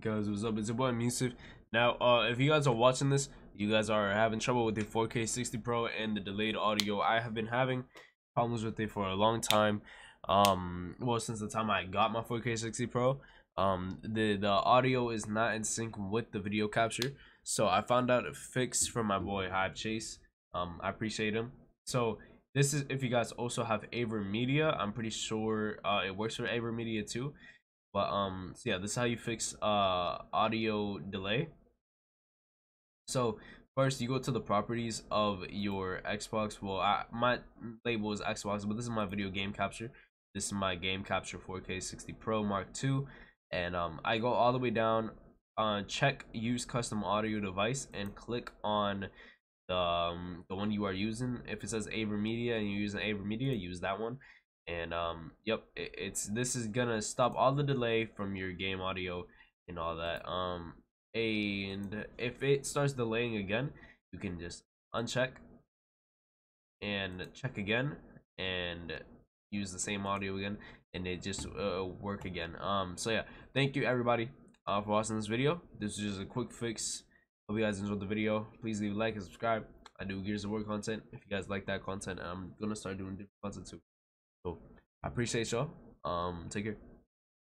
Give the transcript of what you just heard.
because what's up? It's your boy Emusive. Now, uh, if you guys are watching this, you guys are having trouble with the 4K 60 Pro and the delayed audio. I have been having problems with it for a long time. Um, well, since the time I got my 4K 60 Pro, um, the the audio is not in sync with the video capture. So I found out a fix from my boy Hive Chase. Um, I appreciate him. So this is if you guys also have AverMedia. I'm pretty sure uh, it works for AverMedia too. But um, so yeah, this is how you fix uh audio delay. So first, you go to the properties of your Xbox. Well, I, my label is Xbox, but this is my video game capture. This is my game capture 4K 60 Pro Mark II, and um, I go all the way down. Uh, check use custom audio device and click on the um, the one you are using. If it says AverMedia and you're using AverMedia, use that one and um yep it, it's this is gonna stop all the delay from your game audio and all that um and if it starts delaying again you can just uncheck and check again and use the same audio again and it just uh, work again um so yeah thank you everybody uh, for watching this video. This is just a quick fix. Hope you guys enjoyed the video. Please leave a like and subscribe. I do gears of war content. If you guys like that content i'm gonna start doing different content too so I appreciate y'all. Um, take care.